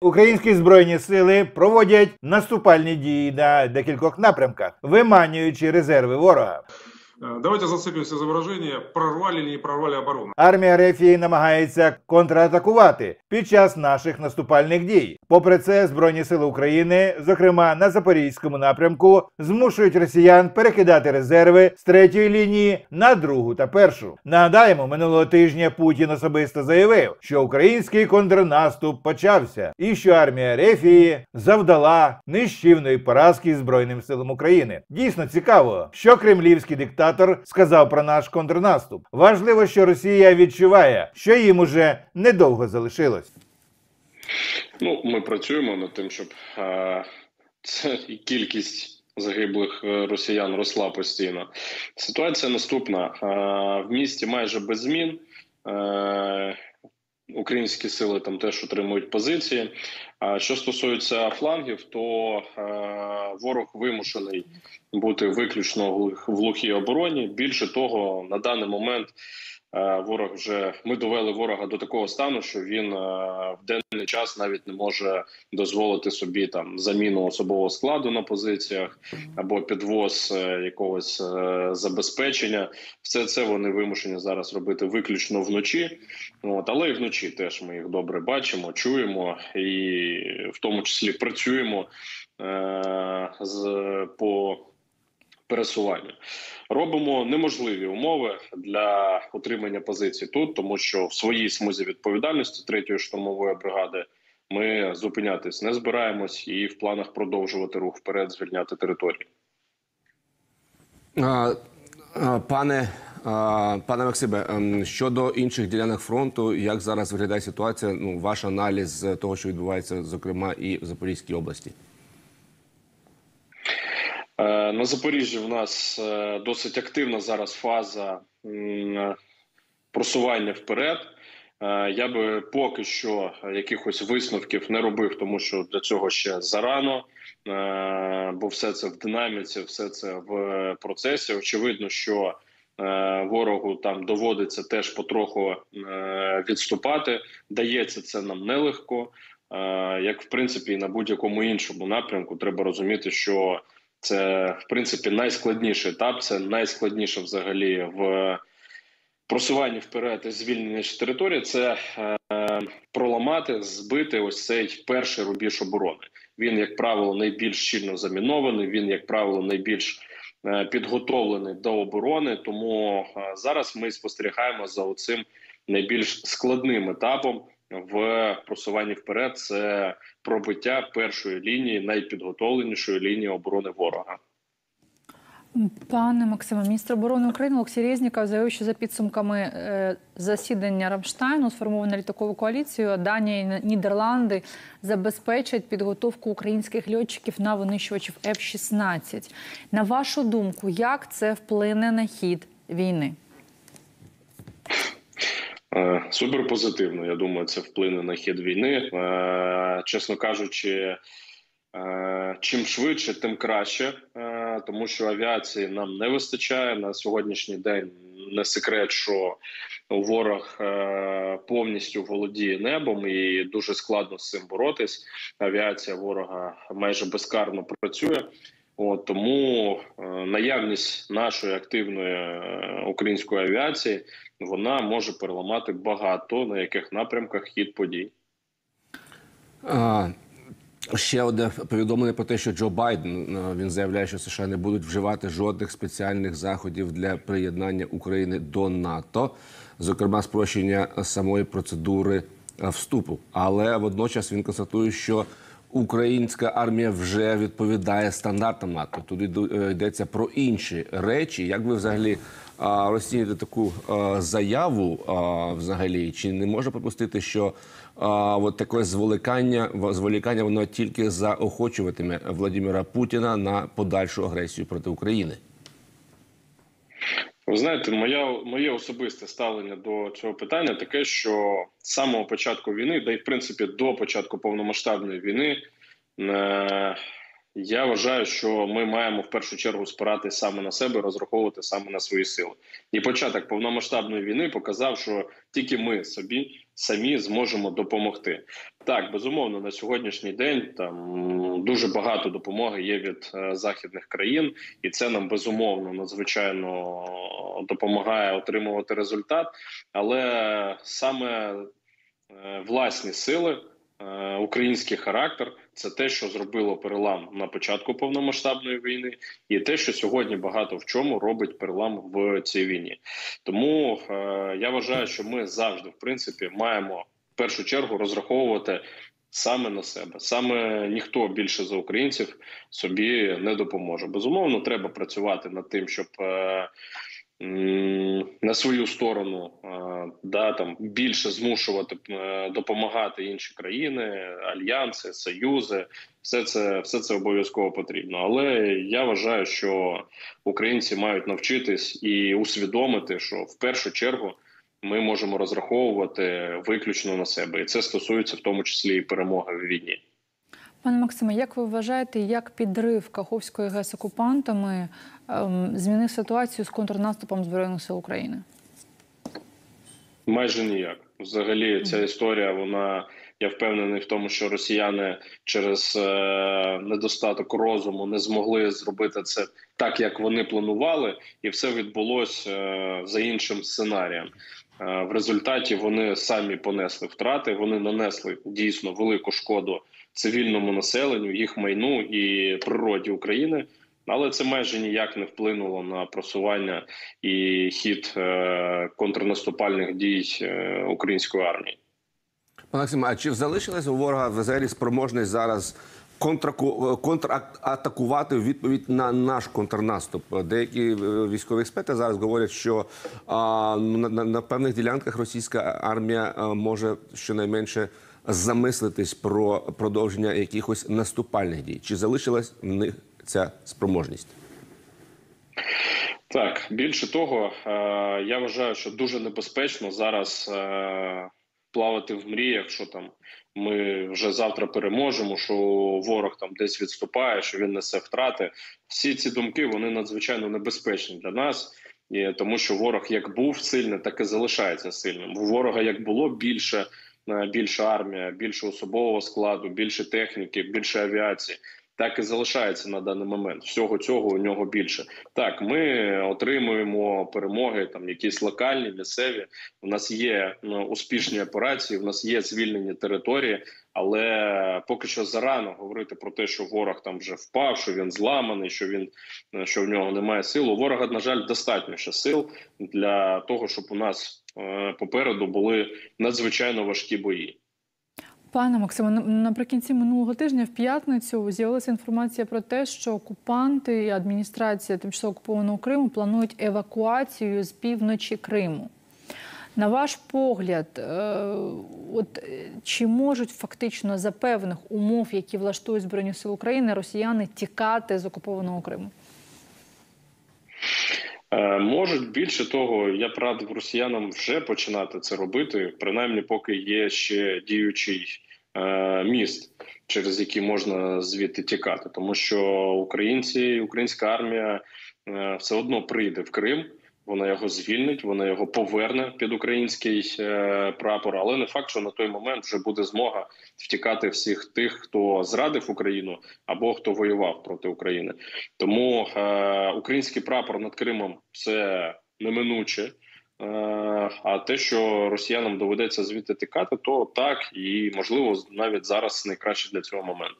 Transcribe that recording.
Українські збройні сили проводять наступальні дії на декількох напрямках, виманюючи резерви ворога. Э, Давайте зацепимся за выражение «прорвали или не прорвали оборону». Армія Рефії намагається контратакувати під час наших наступальних дій. Попри це, збройні сили України, зокрема на запорізькому напрямку, змушують росіян перекидати резерви з третьої лінії на другу та першу. Нагадаємо, минулого тижня Путін особисто заявив, що український контрнаступ почався, і що армія Рефії завдала нищівної поразки збройним силам України. Дійсно цікаво, що кремлівський диктатор сказав про наш контрнаступ. Важливо, що Росія відчуває, що їм уже недовго залишилось. Ну, ми працюємо над тим, щоб е, це і кількість загиблих е, росіян росла постійно. Ситуація наступна: е, в місті майже без змін. Українські сили там теж отримують позиції. А що стосується флангів, то е, ворог вимушений бути виключно в глухій обороні. Більше того, на даний момент ворог вже ми довели ворога до такого стану, що він е, в денний час навіть не може дозволити собі там заміну особового складу на позиціях або підвоз е, якогось е, забезпечення. Все це вони вимушені зараз робити виключно вночі. От, але і вночі теж ми їх добре бачимо, чуємо і в тому числі працюємо е, з по пересуванню. Робимо неможливі умови для утримання позицій тут, тому що в своїй смузі відповідальності третьої штурмової бригади ми зупинятись не збираємось і в планах продовжувати рух вперед, звільняти територію. А, Пане, а, пане Максиме, ем, щодо інших ділянок фронту, як зараз виглядає ситуація? Ну, ваш аналіз того, що відбувається, зокрема, і в Запорізькій області. Е, На Запоріжжі в нас е, досить активна зараз фаза просування вперед. Е, Я би поки що якихось висновків не робив, тому що для цього ще зарано, Е, бо все це в динаміці, все це в процесі. Очевидно, що е, ворогу там доводиться теж потроху е, відступати. Дається це нам нелегко. Е, Як в принципі і на будь-якому іншому напрямку, треба розуміти, що це в принципі найскладніший етап. Це найскладніше взагалі в просуванні вперед і звільнення території. Це е, проламати, збити ось цей перший рубіж оборони. Він, як правило, найбільш щільно замінований. Він, як правило, найбільш е, підготовлений до оборони. Тому е, зараз ми спостерігаємо за оцим найбільш складним етапом в просуванні вперед. Це пробиття першої лінії, найпідготовленішої лінії оборони ворога. Пане Максиме, міністр оборони України Олексій Резніков заявив, що за підсумками е, засідання Рамштайну сформовано літакову коаліцію. Данія і Нідерланди забезпечать підготовку українських льотчиків на винищувачів F-16. На вашу думку, як це вплине на хід війни? Е, Супер позитивно. Я думаю, це вплине на хід війни. Е, Чесно кажучи, е, чим швидше, тим краще, тому що авіації нам не вистачає на сьогоднішній день. Не секрет, що ворог повністю володіє небом, і дуже складно з цим боротись. Авіація ворога майже безкарно працює. От тому е, наявність нашої активної е, української авіації вона може переламати багато на яких напрямках хід подій. А, ще одне повідомлення про те, що Джо Байден е, він заявляє, що США не будуть вживати жодних спеціальних заходів для приєднання України до НАТО, зокрема спрощення самої процедури е, вступу. Але водночас він констатує, що українська армія вже відповідає стандартам НАТО. Тут йду- е, йдеться про інші речі. Як ви взагалі розцінюєте таку заяву взагалі? Чи не може пропустити, що от таке зволікання, зволікання воно тільки заохочуватиме Владимира Путіна на подальшу агресію проти України? Ви знаєте, моя моє особисте ставлення до цього питання таке, що з самого початку війни, да й в принципі до початку повномасштабної війни, е, я вважаю, що ми маємо в першу чергу спиратись саме на себе, розраховувати саме на свої сили. І початок повномасштабної війни показав, що тільки ми собі самі зможемо допомогти. Так, безумовно, на сьогоднішній день там дуже багато допомоги є від е, західних країн, і це нам безумовно надзвичайно допомагає отримувати результат. Але саме е, власні сили, е, український характер це те, що зробило перелам на початку повномасштабної війни, і те, що сьогодні багато в чому робить перелам в цій війні. Тому е, я вважаю, що ми завжди, в принципі, маємо в першу чергу розраховувати. Саме на себе, саме ніхто більше за українців собі не допоможе. Безумовно, треба працювати над тим, щоб е, на свою сторону да там більше змушувати е, допомагати інші країни, альянси, союзи. Все це все це обов'язково потрібно. Але я вважаю, що українці мають навчитись і усвідомити, що в першу чергу ми можемо розраховувати виключно на себе, і це стосується в тому числі і перемоги в війні. Пане Максиме, як ви вважаєте, як підрив Каховської ГЕС окупантами ем, змінив ситуацію з контрнаступом Збройних сил України? Майже ніяк. Взагалі, ця історія, вона я впевнений в тому, що росіяни через е, недостаток розуму не змогли зробити це так, як вони планували, і все відбулося е, за іншим сценарієм. Е, в результаті вони самі понесли втрати. Вони нанесли дійсно велику шкоду цивільному населенню, їх майну і природі України. Але це майже ніяк не вплинуло на просування і хід е, контрнаступальних дій е, української армії. Пане Максиме, а чи залишилась у ворога в Азері спроможність зараз контраку- контратакувати в відповідь на наш контрнаступ? Деякі е, військові експерти зараз говорять, що а, на, на, на певних ділянках російська армія а, може щонайменше замислитись про продовження якихось наступальних дій. Чи залишилась в них ця спроможність? Так, більше того, е, я вважаю, що дуже небезпечно зараз е, плавати в мріях, що там ми вже завтра переможемо, що ворог там десь відступає, що він несе втрати. Всі ці думки вони надзвичайно небезпечні для нас. І тому що ворог як був сильний, так і залишається сильним. У ворога як було більше, е, більша армія, більше особового складу, більше техніки, більше авіації. Так і залишається на даний момент. Всього цього у нього більше. Так, ми отримуємо перемоги, там якісь локальні, місцеві. У нас є ну, успішні операції, у нас є звільнені території, але поки що зарано говорити про те, що ворог там вже впав, що він зламаний, що він що в нього немає сил. У ворога, на жаль, достатньо ще сил для того, щоб у нас е, попереду були надзвичайно важкі бої. Пане Максиме, наприкінці минулого тижня, в п'ятницю, з'явилася інформація про те, що окупанти і адміністрація тимчасово окупованого Криму планують евакуацію з півночі Криму. На ваш погляд, е, от е, чи можуть фактично за певних умов, які влаштують Збройні Сили України, росіяни тікати з окупованого Криму? Е, Можуть більше того, я б радив росіянам вже починати це робити, принаймні, поки є ще діючий е, міст, через який можна звідти тікати, тому що українці, українська армія е, все одно прийде в Крим. Вона його звільнить, вона його поверне під український е, прапор. Але не факт, що на той момент вже буде змога втікати всіх тих, хто зрадив Україну або хто воював проти України. Тому е, український прапор над Кримом це неминуче. Е, а те, що росіянам доведеться звідти тікати, то так і можливо навіть зараз найкраще для цього момент.